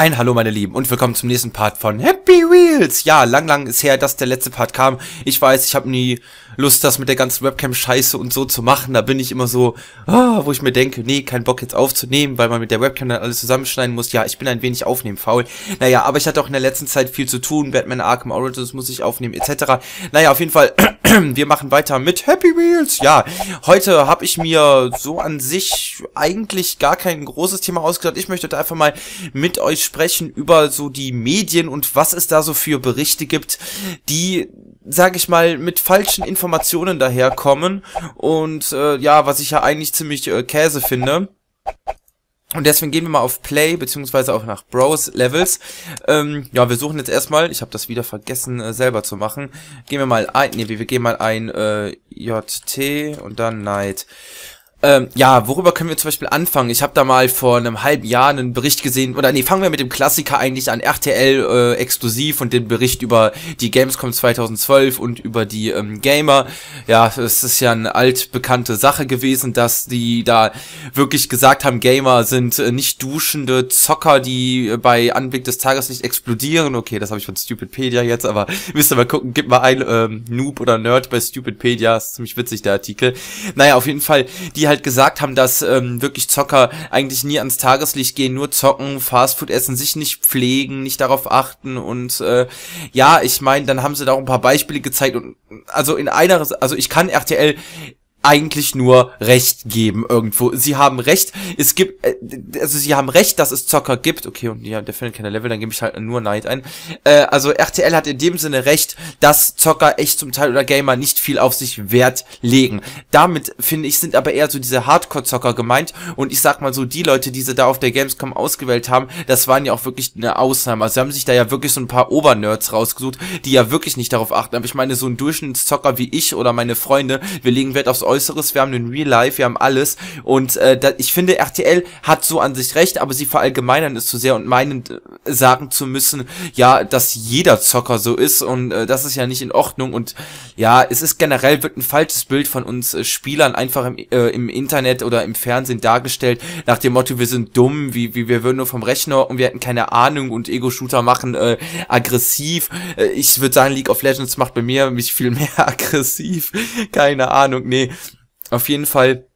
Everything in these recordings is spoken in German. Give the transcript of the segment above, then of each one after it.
Ein Hallo meine Lieben und willkommen zum nächsten Part von Happy Wheels. Ja, lang, lang ist her, dass der letzte Part kam. Ich weiß, ich habe nie Lust, das mit der ganzen Webcam-Scheiße und so zu machen. Da bin ich immer so, ah, wo ich mir denke, nee, kein Bock jetzt aufzunehmen, weil man mit der Webcam dann alles zusammenschneiden muss. Ja, ich bin ein wenig aufnehmen faul. Naja, aber ich hatte auch in der letzten Zeit viel zu tun. Batman Arkham Origins muss ich aufnehmen, etc. Naja, auf jeden Fall, wir machen weiter mit Happy Wheels. Ja, heute habe ich mir so an sich eigentlich gar kein großes Thema ausgedacht. Ich möchte einfach mal mit euch sprechen über so die Medien und was es da so für Berichte gibt, die, sag ich mal, mit falschen Informationen daherkommen und äh, ja, was ich ja eigentlich ziemlich äh, Käse finde. Und deswegen gehen wir mal auf Play, beziehungsweise auch nach Browse Levels. Ähm, ja, wir suchen jetzt erstmal, ich habe das wieder vergessen äh, selber zu machen. Gehen wir mal ein, nee, wir gehen mal ein äh, JT und dann Night. Ähm, ja, worüber können wir zum Beispiel anfangen? Ich habe da mal vor einem halben Jahr einen Bericht gesehen, oder nee, fangen wir mit dem Klassiker eigentlich an, RTL äh, exklusiv und den Bericht über die Gamescom 2012 und über die ähm, Gamer. Ja, es ist ja eine altbekannte Sache gewesen, dass die da wirklich gesagt haben, Gamer sind äh, nicht duschende Zocker, die äh, bei Anblick des Tages nicht explodieren. Okay, das habe ich von Stupidpedia jetzt, aber müsst ihr mal gucken, gib mal ein ähm, Noob oder Nerd bei Stupidpedia, ist ziemlich witzig der Artikel. Naja, auf jeden Fall, die halt gesagt haben, dass ähm, wirklich Zocker eigentlich nie ans Tageslicht gehen, nur zocken, Fastfood essen, sich nicht pflegen, nicht darauf achten und äh, ja, ich meine, dann haben sie da auch ein paar Beispiele gezeigt und also in einer, also ich kann RTL eigentlich nur Recht geben irgendwo. Sie haben Recht, es gibt, äh, also sie haben Recht, dass es Zocker gibt. Okay, und ja, der findet keine Level, dann gebe ich halt nur Night ein. Äh, also RTL hat in dem Sinne Recht, dass Zocker echt zum Teil oder Gamer nicht viel auf sich Wert legen. Damit, finde ich, sind aber eher so diese Hardcore-Zocker gemeint. Und ich sag mal so, die Leute, die sie da auf der Gamescom ausgewählt haben, das waren ja auch wirklich eine Ausnahme. Also sie haben sich da ja wirklich so ein paar Obernerds rausgesucht, die ja wirklich nicht darauf achten. Aber ich meine, so ein Durchschnittszocker wie ich oder meine Freunde, wir legen Wert aufs Äußeres, wir haben den Real Life, wir haben alles. Und äh, da, ich finde, RTL hat so an sich recht, aber sie verallgemeinern es zu sehr und meinen äh, sagen zu müssen, ja, dass jeder Zocker so ist und äh, das ist ja nicht in Ordnung. Und ja, es ist generell, wird ein falsches Bild von uns äh, Spielern einfach im, äh, im Internet oder im Fernsehen dargestellt, nach dem Motto, wir sind dumm, wie, wie wir würden nur vom Rechner und wir hätten keine Ahnung und Ego-Shooter machen äh, aggressiv. Äh, ich würde sagen, League of Legends macht bei mir mich viel mehr aggressiv. Keine Ahnung, nee. Auf jeden Fall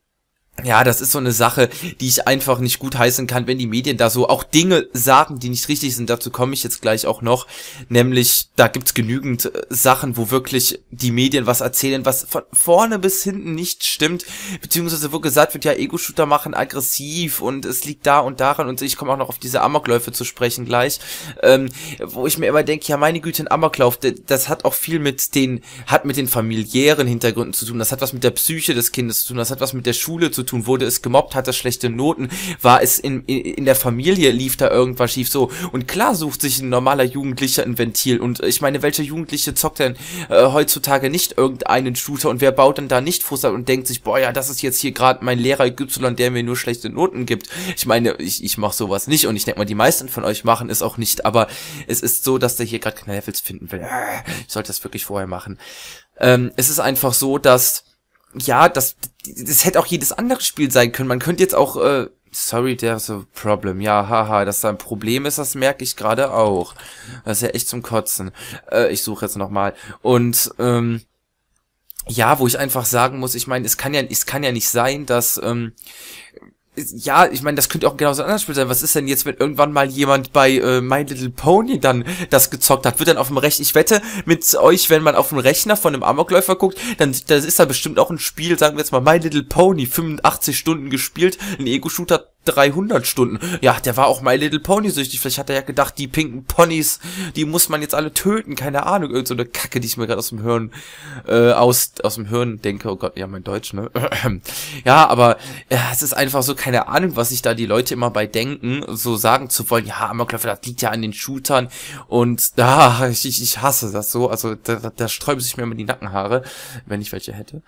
ja, das ist so eine Sache, die ich einfach nicht gut heißen kann, wenn die Medien da so auch Dinge sagen, die nicht richtig sind. Dazu komme ich jetzt gleich auch noch. Nämlich, da gibt's genügend äh, Sachen, wo wirklich die Medien was erzählen, was von vorne bis hinten nicht stimmt. Beziehungsweise wo gesagt wird, ja, Ego-Shooter machen aggressiv und es liegt da und daran. Und ich komme auch noch auf diese Amokläufe zu sprechen gleich. Ähm, wo ich mir immer denke, ja, meine Güte, ein Amoklauf, das hat auch viel mit den, hat mit den familiären Hintergründen zu tun. Das hat was mit der Psyche des Kindes zu tun. Das hat was mit der Schule zu tun, wurde es gemobbt, hat es schlechte Noten, war es in, in, der Familie, lief da irgendwas schief so. Und klar sucht sich ein normaler Jugendlicher ein Ventil. Und ich meine, welcher Jugendliche zockt denn äh, heutzutage nicht irgendeinen Shooter und wer baut denn da nicht Fuß und denkt sich, boah, ja, das ist jetzt hier gerade mein Lehrer Y, der mir nur schlechte Noten gibt. Ich meine, ich, ich mache sowas nicht und ich denke mal, die meisten von euch machen es auch nicht, aber es ist so, dass der hier gerade keine Levels finden will. Ich sollte das wirklich vorher machen. Ähm, es ist einfach so, dass ja, das, das hätte auch jedes andere Spiel sein können. Man könnte jetzt auch, äh, sorry, there's a problem. Ja, haha, dass da ein Problem ist, das merke ich gerade auch. Das ist ja echt zum Kotzen. Äh, ich suche jetzt nochmal. Und, ähm, ja, wo ich einfach sagen muss, ich meine, es kann ja, es kann ja nicht sein, dass, ähm, ja, ich meine, das könnte auch genauso anders Spiel sein. Was ist denn jetzt, wenn irgendwann mal jemand bei äh, My Little Pony dann das gezockt hat? Wird dann auf dem Rechner, ich wette mit euch, wenn man auf dem Rechner von einem Amokläufer guckt, dann das ist da bestimmt auch ein Spiel, sagen wir jetzt mal My Little Pony, 85 Stunden gespielt, ein Ego-Shooter 300 Stunden. Ja, der war auch My Little Pony süchtig. Vielleicht hat er ja gedacht, die pinken Ponys, die muss man jetzt alle töten. Keine Ahnung, irgend so eine Kacke, die ich mir gerade aus dem Hirn, äh, aus, aus dem Hirn denke. Oh Gott, ja, mein Deutsch, ne? ja, aber ja, es ist einfach so, keine Ahnung, was sich da die Leute immer bei denken, so sagen zu wollen, ja, Amokläufer, das liegt ja an den Shootern und da, ah, ich, ich hasse das so. Also da, da, da sträuben sich mir immer die Nackenhaare, wenn ich welche hätte.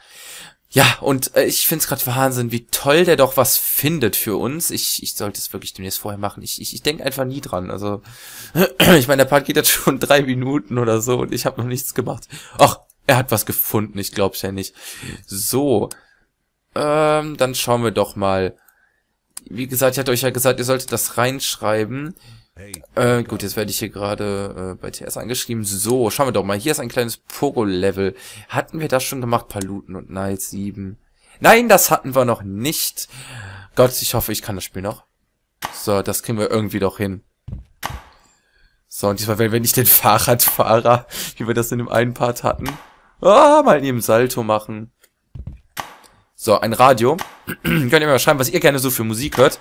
Ja, und äh, ich find's gerade Wahnsinn, wie toll der doch was findet für uns. Ich, ich sollte es wirklich demnächst vorher machen. Ich, ich, ich denke einfach nie dran. Also, ich meine, der Part geht jetzt schon drei Minuten oder so und ich habe noch nichts gemacht. Ach, er hat was gefunden, ich glaub's ja nicht. So, ähm, dann schauen wir doch mal. Wie gesagt, ich hatte euch ja gesagt, ihr solltet das reinschreiben. Äh, gut, jetzt werde ich hier gerade äh, bei TS angeschrieben. So, schauen wir doch mal. Hier ist ein kleines Pogo-Level. Hatten wir das schon gemacht? Paluten und Night 7. Nein, das hatten wir noch nicht. Gott, ich hoffe, ich kann das Spiel noch. So, das kriegen wir irgendwie doch hin. So, und diesmal werden wir nicht den Fahrradfahrer, wie wir das in dem einen Part hatten. Ah, mal neben Salto machen. So, ein Radio. Könnt ihr mal schreiben, was ihr gerne so für Musik hört.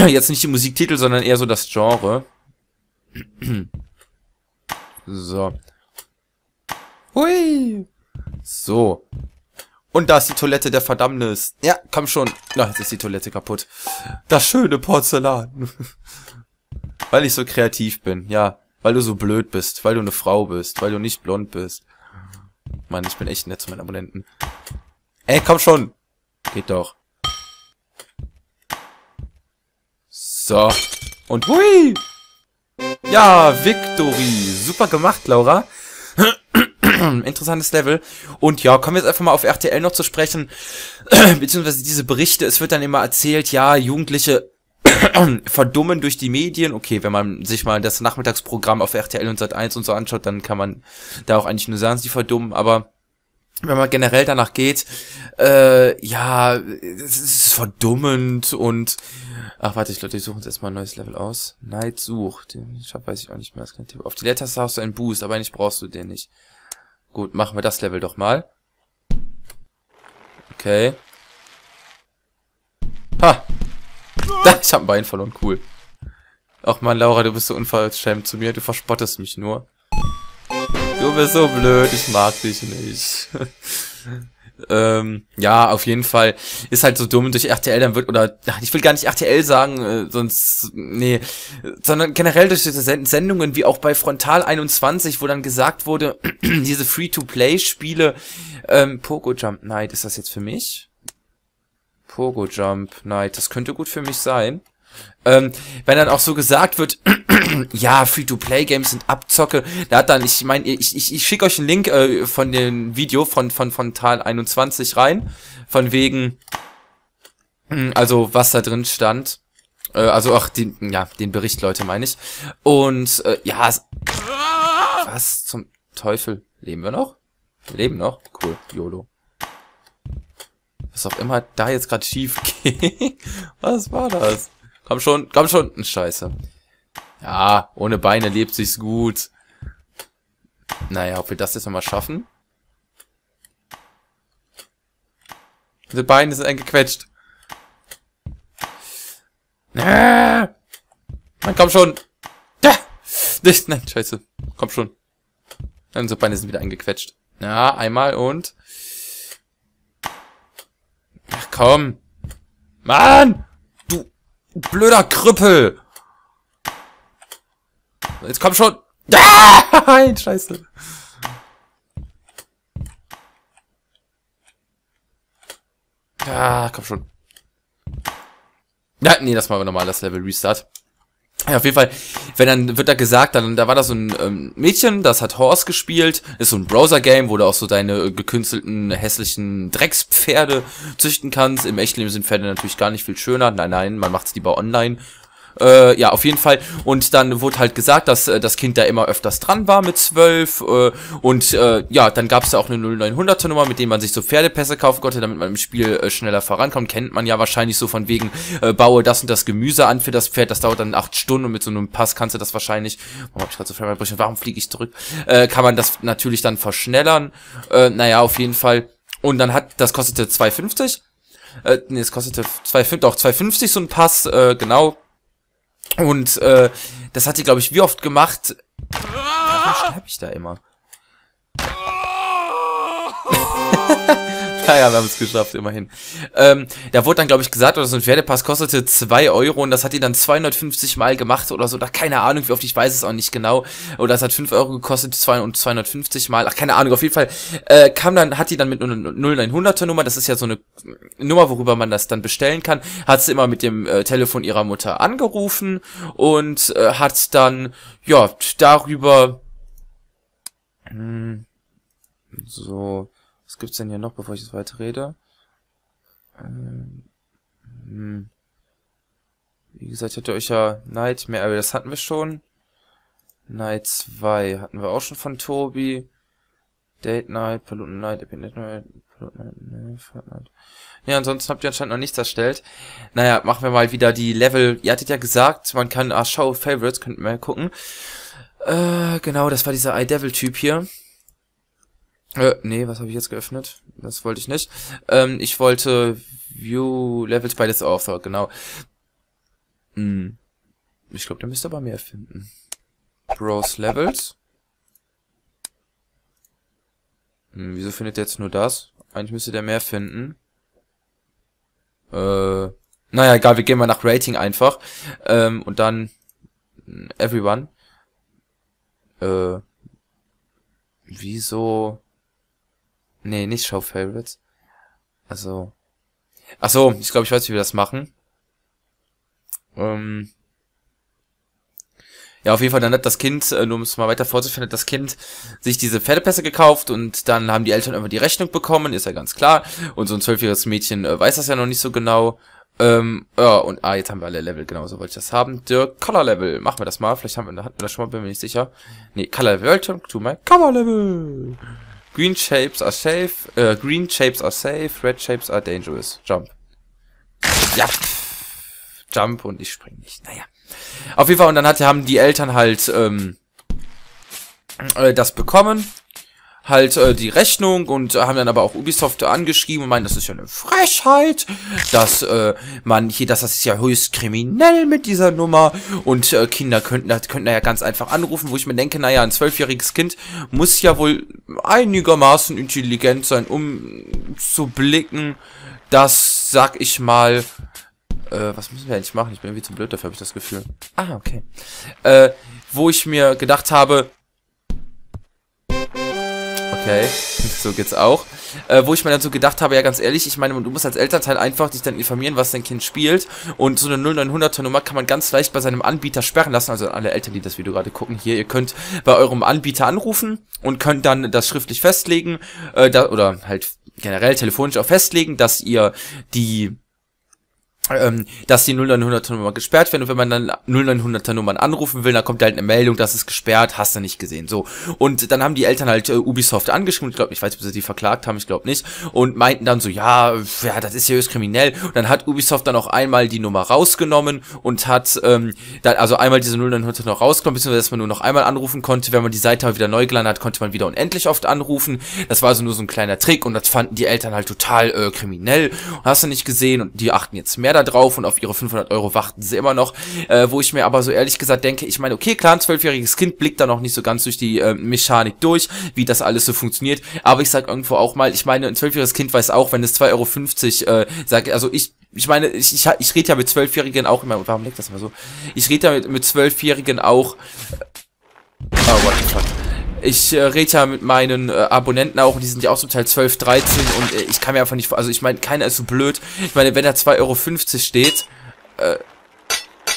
Jetzt nicht die Musiktitel, sondern eher so das Genre. so. Hui. So. Und da ist die Toilette der Verdammnis. Ja, komm schon. Na, jetzt ist die Toilette kaputt. Das schöne Porzellan. weil ich so kreativ bin, ja. Weil du so blöd bist, weil du eine Frau bist, weil du nicht blond bist. Mann, ich bin echt nett zu meinen Abonnenten. Ey, komm schon. Geht doch. So. Und hui. Ja, Victory. Super gemacht, Laura. Interessantes Level. Und ja, kommen wir jetzt einfach mal auf RTL noch zu sprechen. Beziehungsweise diese Berichte. Es wird dann immer erzählt, ja, Jugendliche verdummen durch die Medien. Okay, wenn man sich mal das Nachmittagsprogramm auf RTL und Sat1 und so anschaut, dann kann man da auch eigentlich nur sagen, sie verdummen. Aber wenn man generell danach geht, äh, ja, es ist verdummend und ach warte, ich glaube, ich suche uns erstmal ein neues Level aus. Night sucht. Ich hab, weiß ich auch nicht mehr, das kein Tipp. Auf die Leertaste hast du einen Boost, aber eigentlich brauchst du den nicht. Gut, machen wir das Level doch mal. Okay. Ha! Da, ich hab ein Bein verloren, cool. Ach man, Laura, du bist so unverschämt zu mir, du verspottest mich nur. Du bist so blöd, ich mag dich nicht. ähm, ja, auf jeden Fall ist halt so dumm durch RTL dann wird oder ich will gar nicht RTL sagen, äh, sonst nee, sondern generell durch diese Sendungen wie auch bei Frontal 21, wo dann gesagt wurde, diese Free-to-Play Spiele ähm, Pogo Jump Night, ist das jetzt für mich? Pogo Jump Night, das könnte gut für mich sein. Ähm, wenn dann auch so gesagt wird, ja, Free-to-Play-Games sind Abzocke, da hat dann, ich meine, ich, ich, ich schicke euch einen Link äh, von dem Video von, von, von Tal 21 rein, von wegen, also was da drin stand. Äh, also auch den, ja, den Bericht, Leute, meine ich. Und äh, ja, was zum Teufel? Leben wir noch? Wir leben noch? Cool, YOLO. Was auch immer da jetzt gerade schief geht. was war das? Komm schon, komm schon. Scheiße. Ja, ohne Beine lebt sich's gut. Naja, ob wir das jetzt nochmal schaffen? Diese Beine sind eingequetscht. Ah! Mann, komm schon. Ja! Nicht, nein, scheiße. Komm schon. Unsere Beine sind wieder eingequetscht. Ja, einmal und... Ach komm. Mann! Blöder Krüppel! Jetzt komm schon! Nein, scheiße. Ja, komm schon. Ja, nee, das machen wir nochmal, das Level Restart. Ja, auf jeden Fall, wenn dann wird da gesagt, dann da war da so ein ähm, Mädchen, das hat Horse gespielt, ist so ein Browser-Game, wo du auch so deine äh, gekünstelten hässlichen Dreckspferde züchten kannst. Im Echtleben sind Pferde natürlich gar nicht viel schöner. Nein, nein, man macht's lieber online äh, ja, auf jeden Fall. Und dann wurde halt gesagt, dass äh, das Kind da immer öfters dran war mit zwölf. Äh, und äh, ja, dann gab es da auch eine 0900er Nummer, mit der man sich so Pferdepässe kaufen konnte, damit man im Spiel äh, schneller vorankommt. Kennt man ja wahrscheinlich so von wegen, äh, baue das und das Gemüse an für das Pferd. Das dauert dann acht Stunden und mit so einem Pass kannst du das wahrscheinlich, warum hab ich gerade so warum fliege ich zurück? Äh, kann man das natürlich dann verschnellern. Äh, naja, auf jeden Fall. Und dann hat, das kostete 2,50. Äh, nee, es kostete 2,50, doch 2,50 so ein Pass, äh, genau. Und äh, das hat die, glaube ich, wie oft gemacht. Warum sterbe ich da immer? Naja, wir haben es geschafft, immerhin. Ähm, da wurde dann, glaube ich, gesagt, oder so ein Pferdepass kostete zwei Euro und das hat die dann 250 Mal gemacht oder so. Da keine Ahnung, wie oft, ich weiß es auch nicht genau. Oder das hat 5 Euro gekostet zwei und 250 Mal. Ach, keine Ahnung, auf jeden Fall äh, kam dann, hat die dann mit einer 0900er Nummer, das ist ja so eine Nummer, worüber man das dann bestellen kann, hat sie immer mit dem äh, Telefon ihrer Mutter angerufen und äh, hat dann, ja, darüber... Hm, so was gibt's denn hier noch, bevor ich jetzt weiter rede? Ähm, hm. Wie gesagt, ich hatte euch ja Nightmare, aber das hatten wir schon. Night 2 hatten wir auch schon von Tobi. Date Night, Paluten Night, Epic Night, Paluten Night, Fortnite. Ja, ansonsten habt ihr anscheinend noch nichts erstellt. Naja, machen wir mal wieder die Level. Ihr hattet ja gesagt, man kann, ah, Show Favorites, könnt ihr mal gucken. Äh, genau, das war dieser iDevil-Typ hier. Äh, nee, was habe ich jetzt geöffnet? Das wollte ich nicht. Ähm, ich wollte View Levels by this Author, genau. Hm. Ich glaube, der müsste aber mehr finden. Browse Levels. Hm, wieso findet er jetzt nur das? Eigentlich müsste der mehr finden. Äh, naja, egal, wir gehen mal nach Rating einfach. Ähm, und dann Everyone. Äh, wieso? Nee, nicht Show Favorites. Also. Ach so, ich glaube, ich weiß, wie wir das machen. Ähm, ja, auf jeden Fall, dann hat das Kind, äh, nur um es mal weiter vorzuführen, hat das Kind sich diese Pferdepässe gekauft und dann haben die Eltern immer die Rechnung bekommen, ist ja ganz klar. Und so ein zwölfjähriges Mädchen äh, weiß das ja noch nicht so genau. Ähm, ja, und, ah, jetzt haben wir alle Level, genau, so wollte ich das haben. Der Color Level, machen wir das mal, vielleicht haben wir, hatten wir das schon mal, bin mir nicht sicher. Nee, Color Level, welcome to my Color Level. Green shapes are safe, äh, green shapes are safe, red shapes are dangerous. Jump. Ja. Jump und ich spring nicht, naja. Auf jeden Fall, und dann hat, haben die Eltern halt ähm, äh, das bekommen, halt äh, die Rechnung und äh, haben dann aber auch Ubisoft angeschrieben und meinen, das ist ja eine Frechheit, dass äh, man hier, dass das ist ja höchst kriminell mit dieser Nummer und äh, Kinder könnten, könnten da ja ganz einfach anrufen, wo ich mir denke, naja, ein zwölfjähriges Kind muss ja wohl einigermaßen intelligent sein, um zu blicken, dass, sag ich mal, äh, was müssen wir eigentlich machen? Ich bin irgendwie zu blöd dafür, habe ich das Gefühl. Ah, okay. Äh, wo ich mir gedacht habe, okay, so geht's auch. Äh, wo ich mir dann so gedacht habe, ja ganz ehrlich, ich meine, du musst als Elternteil einfach dich dann informieren, was dein Kind spielt und so eine 0900er Nummer kann man ganz leicht bei seinem Anbieter sperren lassen, also alle Eltern, die das Video gerade gucken, hier, ihr könnt bei eurem Anbieter anrufen und könnt dann das schriftlich festlegen, äh, da, oder halt generell telefonisch auch festlegen, dass ihr die ähm, dass die 0900er Nummer gesperrt werden und wenn man dann 0900er Nummern anrufen will, dann kommt halt eine Meldung, dass es gesperrt, hast du nicht gesehen, so. Und dann haben die Eltern halt äh, Ubisoft angeschrieben, ich glaube, ich weiß, ob sie die verklagt haben, ich glaube nicht, und meinten dann so, ja, ja, das ist ja höchst kriminell. Und dann hat Ubisoft dann auch einmal die Nummer rausgenommen und hat, ähm, dann, also einmal diese 0900 noch rausgenommen, beziehungsweise dass man nur noch einmal anrufen konnte, wenn man die Seite wieder neu geladen hat, konnte man wieder unendlich oft anrufen. Das war also nur so ein kleiner Trick und das fanden die Eltern halt total äh, kriminell. Hast du nicht gesehen und die achten jetzt mehr drauf und auf ihre 500 Euro warten sie immer noch, äh, wo ich mir aber so ehrlich gesagt denke, ich meine, okay, klar, ein zwölfjähriges Kind blickt da noch nicht so ganz durch die äh, Mechanik durch, wie das alles so funktioniert, aber ich sag irgendwo auch mal, ich meine, ein zwölfjähriges Kind weiß auch, wenn es 2,50 Euro, äh, sag, also ich ich meine, ich, ich, ich rede ja mit Zwölfjährigen auch immer, warum leckt das immer so? Ich rede ja mit, Zwölfjährigen auch, oh, what the fuck. Ich äh, rede ja mit meinen äh, Abonnenten auch, die sind ja auch zum Teil 12, 13 und äh, ich kann mir einfach nicht, also ich meine, keiner ist so blöd. Ich meine, wenn da 2,50 Euro steht, äh,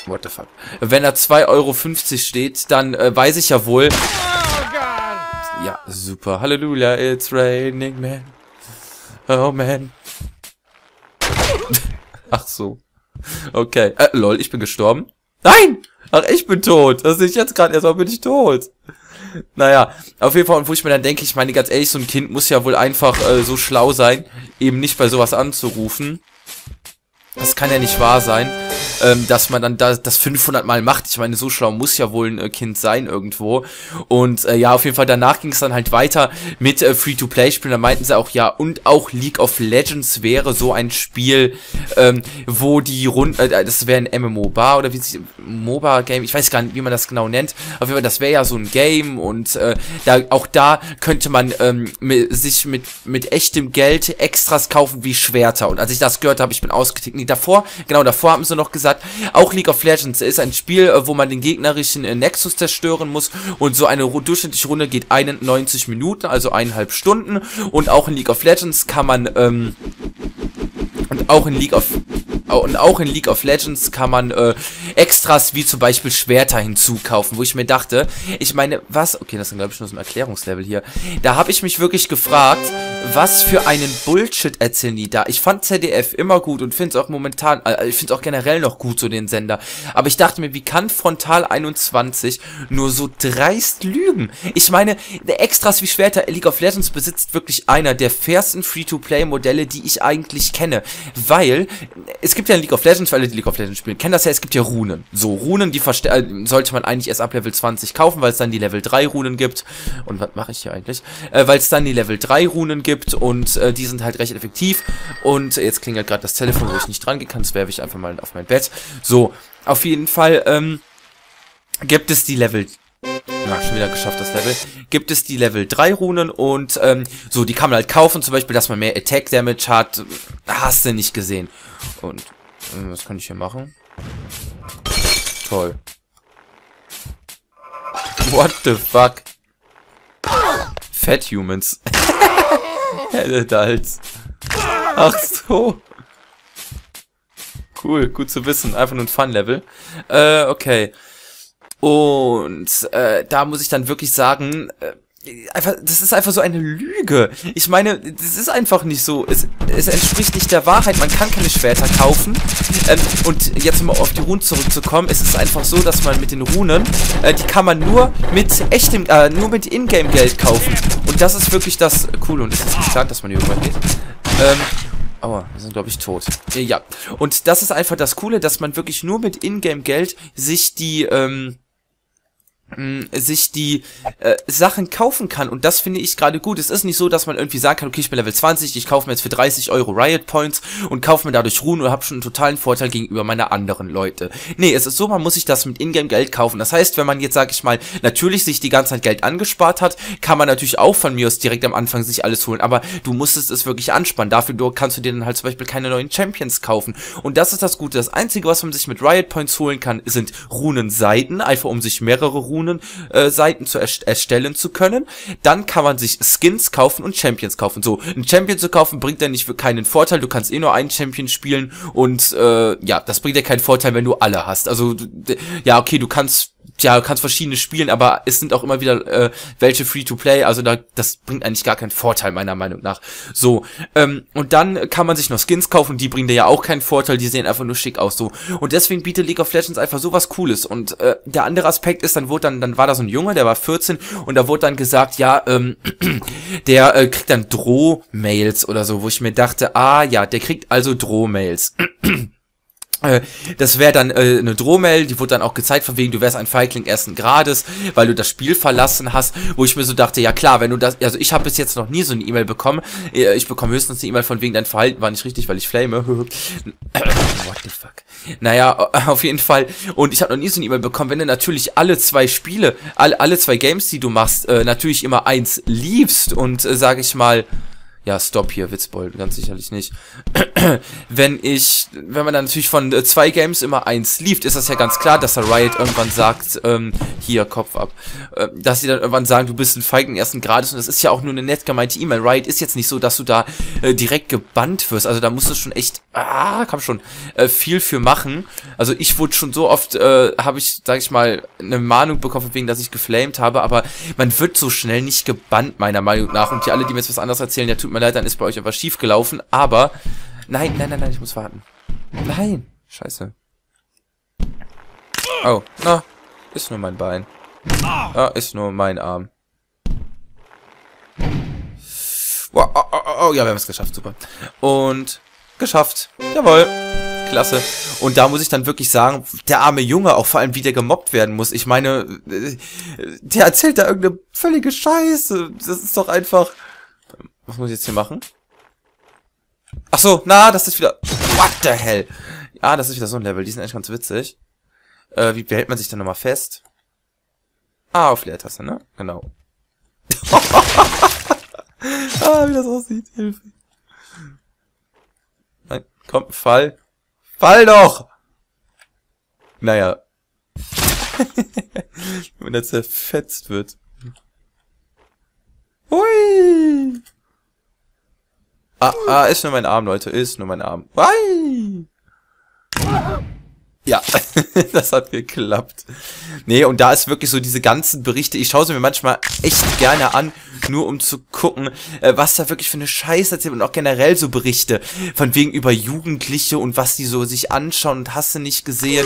what the fuck. Wenn da 2,50 Euro steht, dann äh, weiß ich ja wohl. Oh ja, super. Halleluja, it's raining, man. Oh, man. Ach so. Okay. Äh, lol, ich bin gestorben. Nein! Ach, ich bin tot. Das sehe ich jetzt gerade erstmal bin ich tot naja, auf jeden Fall, und wo ich mir dann denke, ich meine ganz ehrlich, so ein Kind muss ja wohl einfach äh, so schlau sein, eben nicht bei sowas anzurufen. Das kann ja nicht wahr sein ähm, dass man dann da, das 500 Mal macht. Ich meine, so schlau muss ja wohl ein äh, Kind sein irgendwo. Und äh, ja, auf jeden Fall danach ging es dann halt weiter mit äh, Free-to-Play-Spielen. Da meinten sie auch, ja, und auch League of Legends wäre so ein Spiel, ähm, wo die Rund, äh, das wäre ein MMO-Bar oder wie sich, MOBA-Game, ich weiß gar nicht, wie man das genau nennt. Auf jeden Fall, das wäre ja so ein Game und äh, da, auch da könnte man ähm, mit, sich mit, mit echtem Geld Extras kaufen wie Schwerter. Und als ich das gehört habe, ich bin ausgetickt. Nee, davor, genau, davor haben sie noch gesagt, auch League of Legends ist ein Spiel, äh, wo man den gegnerischen äh, Nexus zerstören muss. Und so eine durchschnittliche Runde geht 91 Minuten, also eineinhalb Stunden. Und auch in League of Legends kann man ähm, und auch in League of und auch in League of Legends kann man äh, Extras wie zum Beispiel Schwerter hinzukaufen, wo ich mir dachte, ich meine, was, okay, das ist glaube ich nur so ein Erklärungslevel hier, da habe ich mich wirklich gefragt, was für einen Bullshit erzählen die da? Ich fand ZDF immer gut und finde es auch momentan, äh, ich finde es auch generell noch gut, so den Sender. Aber ich dachte mir, wie kann Frontal 21 nur so dreist lügen? Ich meine, Extras wie Schwerter League of Legends besitzt wirklich einer der fairsten Free-to-Play-Modelle, die ich eigentlich kenne. Weil, es gibt ja in League of Legends, weil alle die League of Legends spielen, kennen das ja, es gibt ja Runen. So, Runen, die äh, sollte man eigentlich erst ab Level 20 kaufen, weil es dann die Level 3 Runen gibt. Und was mache ich hier eigentlich? Äh, weil es dann die Level 3 Runen gibt gibt und äh, die sind halt recht effektiv. Und jetzt klingelt gerade das Telefon, wo ich nicht dran gehen kann. Das werfe ich einfach mal auf mein Bett. So, auf jeden Fall ähm, gibt es die Level na, schon wieder geschafft, das Level. Gibt es die Level 3 Runen und ähm, so, die kann man halt kaufen, zum Beispiel, dass man mehr Attack Damage hat. Hast du nicht gesehen. Und äh, was kann ich hier machen? Toll. What the fuck? Fat Humans. Helle Ach so. Cool, gut zu wissen. Einfach nur ein Fun-Level. Äh, okay. Und äh, da muss ich dann wirklich sagen, äh, einfach, das ist einfach so eine Lüge. Ich meine, das ist einfach nicht so. Es, es entspricht nicht der Wahrheit. Man kann keine Schwerter kaufen. Ähm, und jetzt mal auf die Runen zurückzukommen, es ist einfach so, dass man mit den Runen, äh, die kann man nur mit echtem, äh, nur mit Ingame-Geld kaufen. Und das ist wirklich das Coole. Und es ist klar, dass man hier rüber geht. Ähm, Aua, wir sind, glaube ich, tot. Ja. Und das ist einfach das Coole, dass man wirklich nur mit Ingame-Geld sich die, ähm, sich die äh, Sachen kaufen kann und das finde ich gerade gut. Es ist nicht so, dass man irgendwie sagen kann, okay, ich bin Level 20, ich kaufe mir jetzt für 30 Euro Riot Points und kaufe mir dadurch Ruhen und habe schon einen totalen Vorteil gegenüber meiner anderen Leute. Nee, es ist so, man muss sich das mit Ingame Geld kaufen. Das heißt, wenn man jetzt, sag ich mal, natürlich sich die ganze Zeit Geld angespart hat, kann man natürlich auch von mir aus direkt am Anfang sich alles holen, aber du musstest es wirklich anspannen. Dafür kannst du dir dann halt zum Beispiel keine neuen Champions kaufen. Und das ist das Gute. Das Einzige, was man sich mit Riot Points holen kann, sind Runenseiten, einfach um sich mehrere Runen Runen-Seiten äh, zu erst erstellen zu können. Dann kann man sich Skins kaufen und Champions kaufen. So, ein Champion zu kaufen bringt ja nicht für keinen Vorteil. Du kannst eh nur einen Champion spielen und äh, ja, das bringt dir keinen Vorteil, wenn du alle hast. Also ja, okay, du kannst ja, du kannst verschiedene spielen, aber es sind auch immer wieder äh, welche Free-to-Play, also da, das bringt eigentlich gar keinen Vorteil, meiner Meinung nach. So, ähm, und dann kann man sich noch Skins kaufen, die bringen dir ja auch keinen Vorteil, die sehen einfach nur schick aus, so. Und deswegen bietet League of Legends einfach so was Cooles. Und äh, der andere Aspekt ist, dann wurde dann, dann war da so ein Junge, der war 14 und da wurde dann gesagt, ja, ähm, der äh, kriegt dann Droh-Mails oder so, wo ich mir dachte, ah ja, der kriegt also Droh-Mails. Äh, das wäre dann äh, eine Drohmail, die wurde dann auch gezeigt, von wegen, du wärst ein Feigling ersten Grades, weil du das Spiel verlassen hast, wo ich mir so dachte, ja klar, wenn du das, also ich habe bis jetzt noch nie so eine E-Mail bekommen, äh, ich bekomme höchstens eine E-Mail von wegen, dein Verhalten war nicht richtig, weil ich flame. What the fuck? Naja, auf jeden Fall, und ich habe noch nie so eine E-Mail bekommen, wenn du natürlich alle zwei Spiele, alle, alle zwei Games, die du machst, äh, natürlich immer eins liebst und, äh, sage ich mal, ja, stopp hier, Witzbold, ganz sicherlich nicht. wenn ich, wenn man dann natürlich von äh, zwei Games immer eins lieft, ist das ja ganz klar, dass der Riot irgendwann sagt, ähm, hier, Kopf ab. Äh, dass sie dann irgendwann sagen, du bist ein Feigen ersten Grades und das ist ja auch nur eine nett gemeinte E-Mail. Riot ist jetzt nicht so, dass du da äh, direkt gebannt wirst. Also da musst du schon echt, ah, komm schon, äh, viel für machen. Also ich wurde schon so oft, äh, habe ich, sag ich mal, eine Mahnung bekommen, wegen, dass ich geflamed habe, aber man wird so schnell nicht gebannt, meiner Meinung nach. Und die alle, die mir jetzt was anderes erzählen, ja, tut mir leid, dann ist bei euch etwas schief gelaufen, aber nein, nein, nein, nein, ich muss warten. Nein, scheiße. Oh, na, ist nur mein Bein. Ah, ist nur mein Arm. Wow, oh, oh, oh, oh, ja, wir haben es geschafft, super. Und geschafft. Jawohl. Klasse. Und da muss ich dann wirklich sagen, der arme Junge, auch vor allem wie der gemobbt werden muss. Ich meine, äh, der erzählt da irgendeine völlige Scheiße. Das ist doch einfach... Was muss ich jetzt hier machen? Ach so, na, das ist wieder... What the hell? Ja, das ist wieder so ein Level. Die sind eigentlich ganz witzig. Äh, wie behält man sich da nochmal fest? Ah, auf Leertaste, ne? Genau. ah, wie das aussieht. Hilfe. Nein, komm, fall. Fall doch! Naja. Wenn er zerfetzt wird. Hui! Ah, ah, ist nur mein Arm, Leute. Ist nur mein Arm. Wei! Ja, das hat geklappt. Nee, und da ist wirklich so diese ganzen Berichte, ich schaue sie mir manchmal echt gerne an, nur um zu gucken, äh, was da wirklich für eine Scheiße erzählt und auch generell so Berichte von wegen über Jugendliche und was die so sich anschauen und hast du nicht gesehen.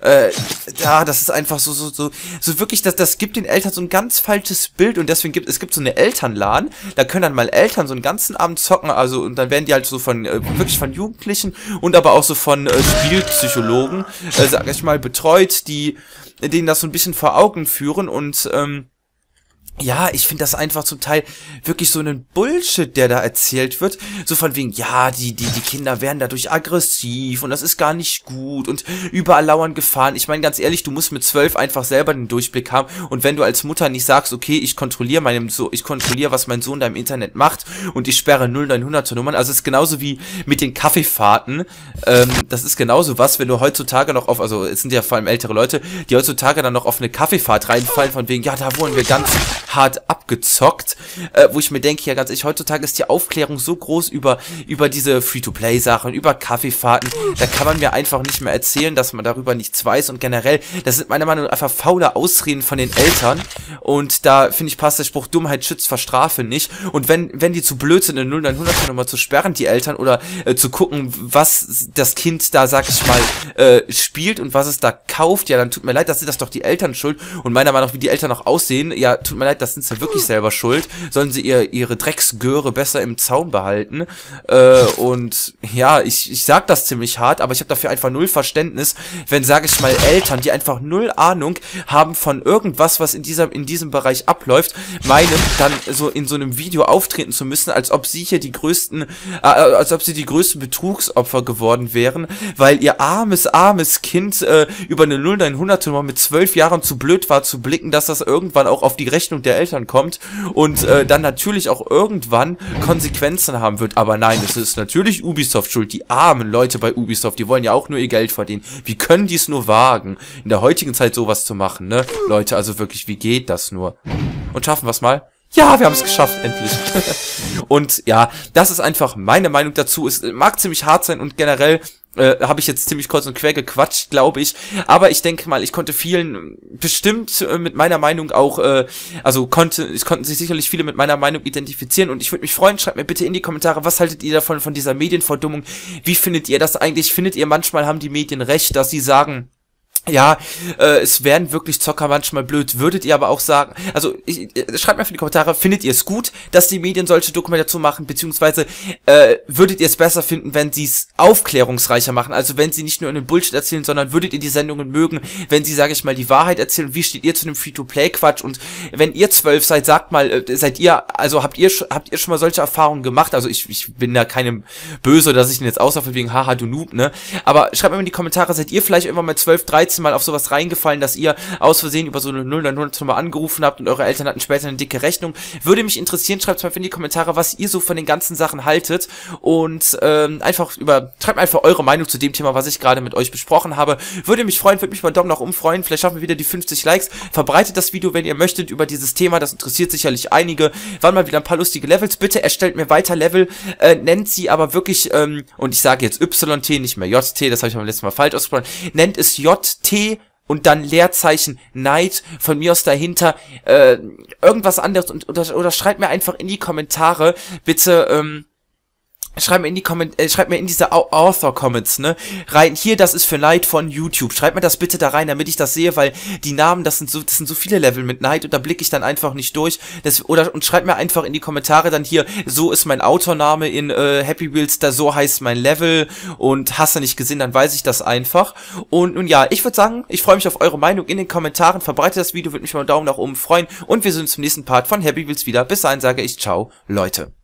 Äh, ja, das ist einfach so, so, so, so wirklich, das, das gibt den Eltern so ein ganz falsches Bild und deswegen gibt es gibt so eine Elternladen, da können dann mal Eltern so einen ganzen Abend zocken, also und dann werden die halt so von, äh, wirklich von Jugendlichen und aber auch so von äh, Spielpsychologen äh, sag ich mal, betreut, die denen das so ein bisschen vor Augen führen und ähm, ja, ich finde das einfach zum Teil wirklich so einen Bullshit, der da erzählt wird. So von wegen, ja, die, die, die Kinder werden dadurch aggressiv und das ist gar nicht gut und überall lauern Gefahren. Ich meine, ganz ehrlich, du musst mit zwölf einfach selber den Durchblick haben und wenn du als Mutter nicht sagst, okay, ich kontrolliere meinem so, ich kontrolliere, was mein Sohn da im Internet macht und ich sperre 0900 Nummern, also es ist genauso wie mit den Kaffeefahrten. Ähm, das ist genauso was, wenn du heutzutage noch auf, also es sind ja vor allem ältere Leute, die heutzutage dann noch auf eine Kaffeefahrt reinfallen, von wegen, ja, da wollen wir ganz hart abgezockt, äh, wo ich mir denke, ja ganz ehrlich, heutzutage ist die Aufklärung so groß über, über diese Free-to-Play-Sachen, über Kaffeefahrten, da kann man mir einfach nicht mehr erzählen, dass man darüber nichts weiß. Und generell, das sind meiner Meinung nach einfach faule Ausreden von den Eltern. Und da finde ich passt der Spruch, Dummheit schützt vor Strafe nicht. Und wenn, wenn die zu blöd sind, eine 0900 Nummer zu sperren, die Eltern, oder äh, zu gucken, was das Kind da, sag ich mal, äh, spielt und was es da kauft, ja, dann tut mir leid, das sind das doch die Eltern schuld. Und meiner Meinung nach, wie die Eltern noch aussehen, ja, tut mir leid, das sind sie wirklich selber schuld. Sollen sie ihr, ihre Drecksgöre besser im Zaum behalten. Äh, und ja, ich, ich sag das ziemlich hart, aber ich habe dafür einfach null Verständnis, wenn, sage ich mal, Eltern, die einfach null Ahnung haben von irgendwas, was in, dieser, in diesem Bereich abläuft, meinen, dann so in so einem Video auftreten zu müssen, als ob sie hier die größten, äh, als ob sie die größten Betrugsopfer geworden wären, weil ihr armes, armes Kind äh, über eine 0900 Nummer mit zwölf Jahren zu blöd war zu blicken, dass das irgendwann auch auf die Rechnung der Eltern kommt und äh, dann natürlich auch irgendwann Konsequenzen haben wird. Aber nein, es ist natürlich Ubisoft schuld. Die armen Leute bei Ubisoft, die wollen ja auch nur ihr Geld verdienen. Wie können die es nur wagen, in der heutigen Zeit sowas zu machen, ne? Leute, also wirklich, wie geht das nur? Und schaffen wir es mal? Ja, wir haben es geschafft, endlich. und ja, das ist einfach meine Meinung dazu. Es mag ziemlich hart sein und generell äh, habe ich jetzt ziemlich kurz und quer gequatscht, glaube ich. Aber ich denke mal, ich konnte vielen bestimmt äh, mit meiner Meinung auch, äh, also konnte, es konnten sich sicherlich viele mit meiner Meinung identifizieren und ich würde mich freuen, schreibt mir bitte in die Kommentare, was haltet ihr davon, von dieser Medienverdummung? Wie findet ihr das eigentlich? Findet ihr manchmal haben die Medien recht, dass sie sagen, ja, äh, es werden wirklich Zocker manchmal blöd. Würdet ihr aber auch sagen, also ich, ich, schreibt mir für die Kommentare, findet ihr es gut, dass die Medien solche Dokumentationen machen, beziehungsweise äh, würdet ihr es besser finden, wenn sie es aufklärungsreicher machen? Also wenn sie nicht nur einen Bullshit erzählen, sondern würdet ihr die Sendungen mögen, wenn sie, sage ich mal, die Wahrheit erzählen? Wie steht ihr zu einem Free-to-Play-Quatsch? Und wenn ihr zwölf seid, sagt mal, äh, seid ihr, also habt ihr habt ihr schon mal solche Erfahrungen gemacht? Also ich, ich bin da keinem böse, dass ich ihn jetzt auslaufe wegen haha du Noob, ne? Aber schreibt mir in die Kommentare, seid ihr vielleicht irgendwann mal 12, 13 letzten Mal auf sowas reingefallen, dass ihr aus Versehen über so eine 0900 angerufen habt und eure Eltern hatten später eine dicke Rechnung. Würde mich interessieren, schreibt mal in die Kommentare, was ihr so von den ganzen Sachen haltet und ähm, einfach über, schreibt einfach eure Meinung zu dem Thema, was ich gerade mit euch besprochen habe. Würde mich freuen, würde mich mal Daumen nach oben freuen, vielleicht schaffen wir wieder die 50 Likes. Verbreitet das Video, wenn ihr möchtet, über dieses Thema, das interessiert sicherlich einige. Waren mal wieder ein paar lustige Levels, bitte erstellt mir weiter Level, äh, nennt sie aber wirklich, ähm, und ich sage jetzt YT, nicht mehr JT, das habe ich beim letzten Mal falsch ausgesprochen, nennt es JT, und dann Leerzeichen Night von mir aus dahinter. Äh, irgendwas anderes. Und oder, oder schreibt mir einfach in die Kommentare bitte ähm, Schreibt mir in die Comment äh, schreibt mir in diese Author Comments, ne, rein. Hier, das ist für Night von YouTube. Schreibt mir das bitte da rein, damit ich das sehe, weil die Namen, das sind so, das sind so viele Level mit Night und da blicke ich dann einfach nicht durch. Das, oder und schreibt mir einfach in die Kommentare dann hier, so ist mein Autorname in äh, Happy Wheels, da so heißt mein Level und hast du nicht gesehen, dann weiß ich das einfach. Und nun ja, ich würde sagen, ich freue mich auf eure Meinung in den Kommentaren. Verbreitet das Video, würde mich mal einen Daumen nach oben freuen und wir sehen uns zum nächsten Part von Happy Wheels wieder. Bis dahin sage ich ciao, Leute.